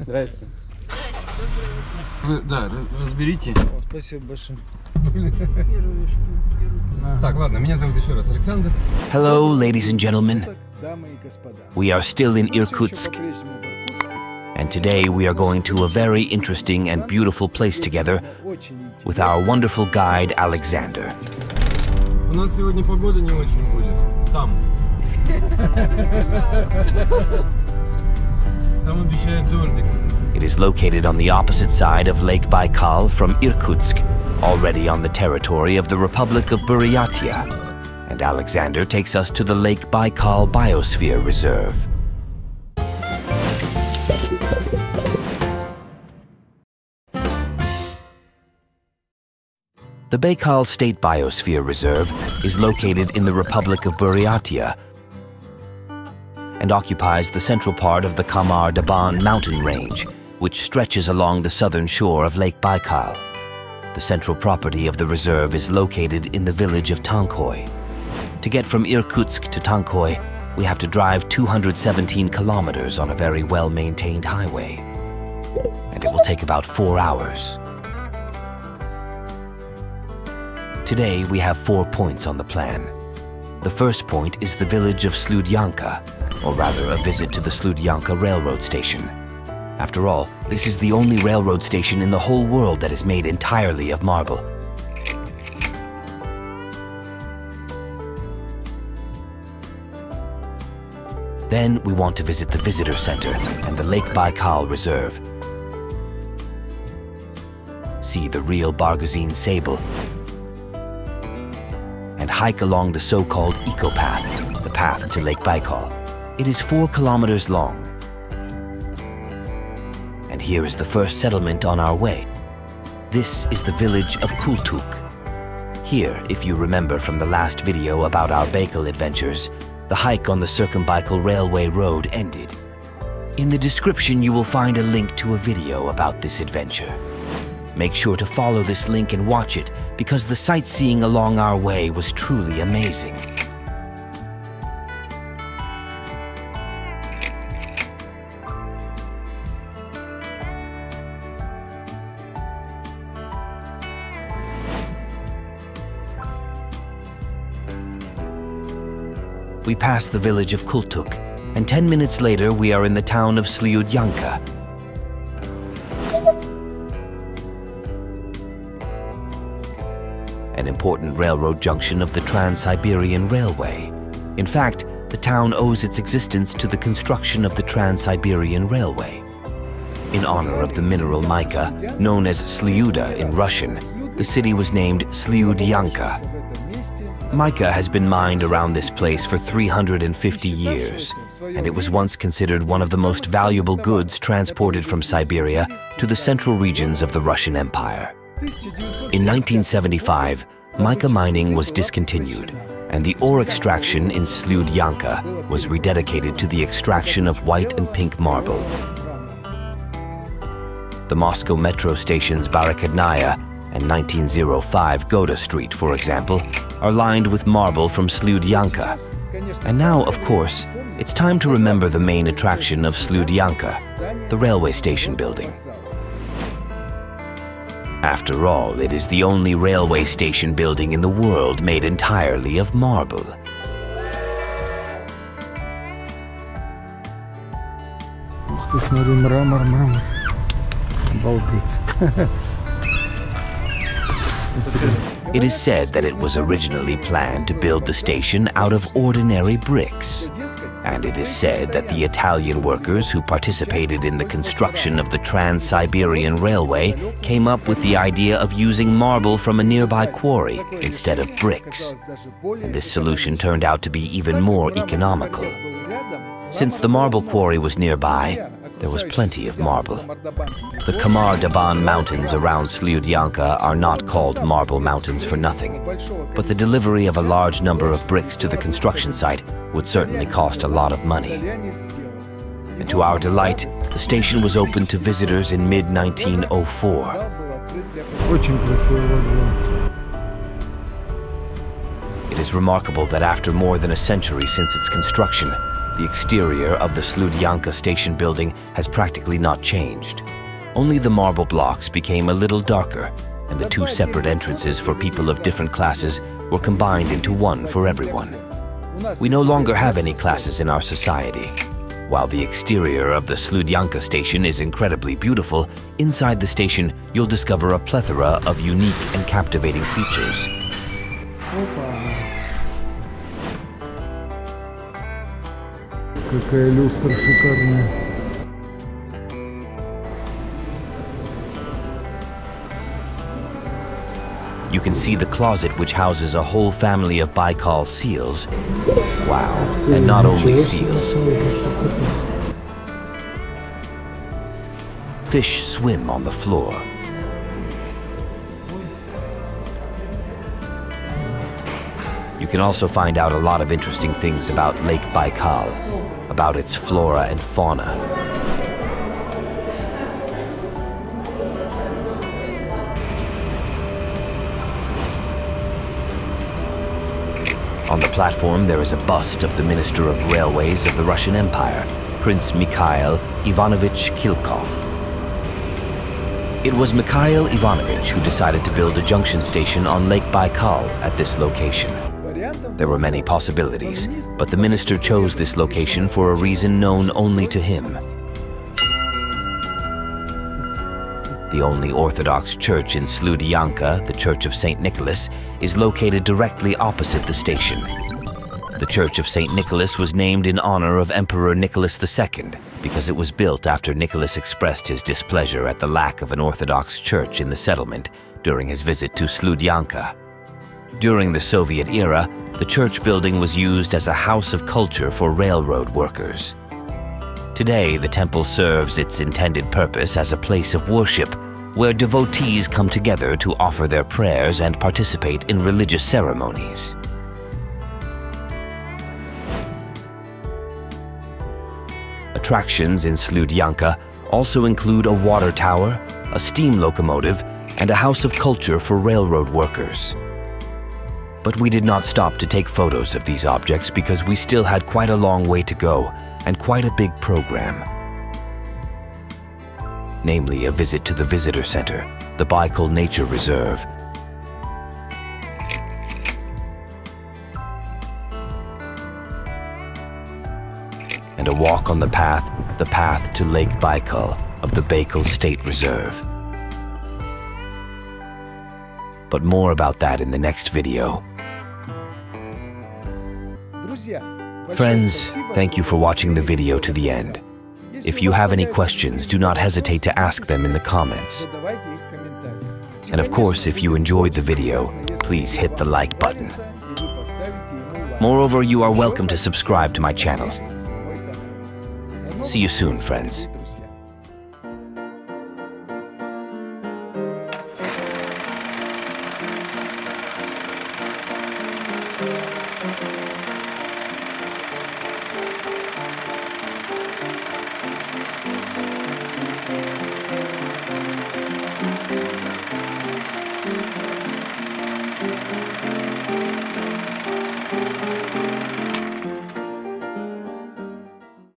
Здрасте. Вы, да, раз- разберите. О, спасибо большое. Так, ладно, меня зовут еще раз Александр. Hello, ladies and gentlemen. Дамы и господа. We are still in Мы всё ещё Irkutsk, по-прежнему в Иркутске. and today we are going to a very interesting and beautiful place together Очень with our wonderful guide Alexander. У нас сегодня погода не очень будет. Там. It is located on the opposite side of Lake Baikal from Irkutsk, already on the territory of the Republic of Buryatia. And Alexander takes us to the Lake Baikal Biosphere Reserve. The Baikal State Biosphere Reserve is located in the Republic of Buryatia, and occupies the central part of the Khamar-Daban mountain range, which stretches along the southern shore of Lake Baikal. The central property of the reserve is located in the village of Tankhoy. To get from Irkutsk to Tankhoy, we have to drive 217 kilometers on a very well-maintained highway. And it will take about four hours. Today, we have four points on the plan. The first point is the village of Slyudyanka, or rather a visit to the Slyudyanka railroad station. After all, this is the only railroad station in the whole world that is made entirely of marble. Then we want to visit the visitor center and the Lake Baikal Reserve. See the real Barguzin sable and hike along the so-called eco-path, the path to Lake Baikal. It is four kilometers long. And here is the first settlement on our way. This is the village of Kultuk. Here, if you remember from the last video about our Baikal adventures, the hike on the Circumbaikal Railway Road ended. In the description you will find a link to a video about this adventure. Make sure to follow this link and watch it because the sightseeing along our way was truly amazing. We pass the village of Kultuk, and 10 minutes later we are in the town of Slyudyanka. an important railroad junction of the Trans-Siberian Railway. In fact, the town owes its existence to the construction of the Trans-Siberian Railway. In honor of the mineral mica, known as Slyuda in Russian, the city was named Slyudyanka. Mica has been mined around this place for 350 years, and it was once considered one of the most valuable goods transported from Siberia to the central regions of the Russian Empire. In 1975, mica mining was discontinued, and the ore extraction in Slyudyanka was rededicated to the extraction of white and pink marble. The Moscow metro stations Barrikadnaya and 1905 Goda Street, for example, are lined with marble from Slyudyanka. And now, of course, it's time to remember the main attraction of Slyudyanka, the railway station building. After all, it is the only railway station building in the world made entirely of marble. Ух ты, смотри, мрамор, мрамор. Обалдеть. It is said that it was originally planned to build the station out of ordinary bricks. And it is said that the Italian workers who participated in the construction of the Trans-Siberian Railway came up with the idea of using marble from a nearby quarry instead of bricks. And this solution turned out to be even more economical. Since the marble quarry was nearby, there was plenty of marble. The Khamar-Daban Mountains around Slyudyanka are not called marble mountains for nothing, but the delivery of a large number of bricks to the construction site would certainly cost a lot of money. And to our delight, the station was open to visitors in mid-1904. It is remarkable that after more than a century since its construction, the exterior of the Slyudyanka station building has practically not changed. Only the marble blocks became a little darker, and the two separate entrances for people of different classes were combined into one for everyone. We no longer have any classes in our society. While the exterior of the Slyudyanka station is incredibly beautiful, inside the station you'll discover a plethora of unique and captivating features. Какая люстра шикарная. You can see the closet which houses a whole family of Baikal seals. Wow, and not only seals. Fish swim on the floor. You can also find out a lot of interesting things about Lake Baikal, about its flora and fauna. On the platform, there is a bust of the Minister of Railways of the Russian Empire, Prince Mikhail Ivanovich Khilkov. It was Mikhail Ivanovich who decided to build a junction station on Lake Baikal at this location. There were many possibilities, but the minister chose this location for a reason known only to him. The only Orthodox church in Slyudyanka, the Church of St. Nicholas, is located directly opposite the station. The Church of St. Nicholas was named in honor of Emperor Nicholas II because it was built after Nicholas expressed his displeasure at the lack of an Orthodox church in the settlement during his visit to Slyudyanka. During the Soviet era, the church building was used as a house of culture for railroad workers. Today, the temple serves its intended purpose as a place of worship where devotees come together to offer their prayers and participate in religious ceremonies. Attractions in Slyudyanka also include a water tower, a steam locomotive, and a house of culture for railroad workers. But we did not stop to take photos of these objects because we still had quite a long way to go and quite a big program. Namely, a visit to the visitor center, the Baikal Nature Reserve, and a walk on the path, the path to Lake Baikal of the Baikal State Reserve. But more about that in the next video. Friends, thank you for watching the video to the end. If you have any questions, do not hesitate to ask them in the comments. And of course, if you enjoyed the video, please hit the like button. Moreover, you are welcome to subscribe to my channel. See you soon, friends.